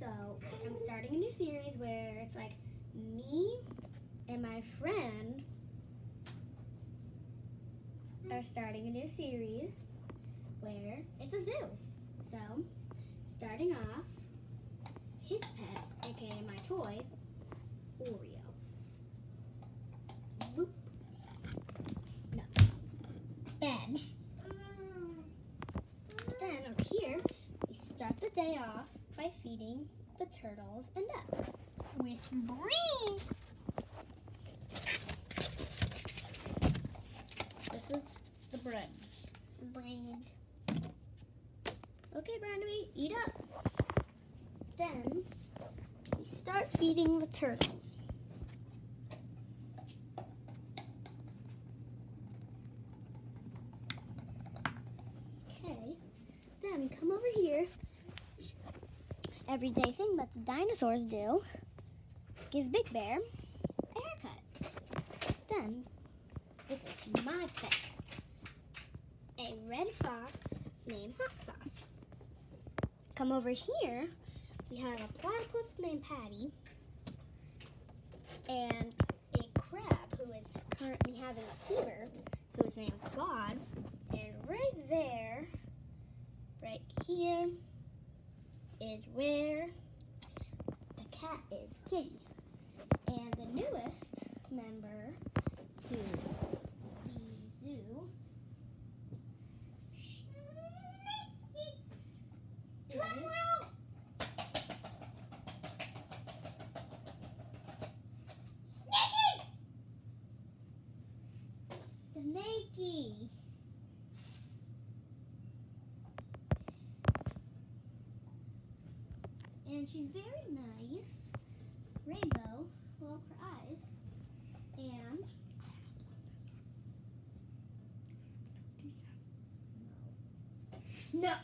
So I'm starting a new series where it's like me and my friend are starting a new series where it's a zoo. So starting off, his pet, aka my toy, Oreo. Boop. No. Bed. Then over here, we start the day off by feeding the turtles and duck. With brain. This is the bread. Brain. Okay, Brandy, eat up. Then we start feeding the turtles. Okay, then come over here. Everyday thing that the dinosaurs do. Give Big Bear a haircut. Then, this is my pet. A red fox named Hot Sauce. Come over here, we have a platypus named Patty and a crab who is currently having a fever who is named Claude. And right there, right here, is where the cat is Kitty. And the newest member to the zoo is. Snakey. And she's very nice. Rainbow, well, her eyes. And no.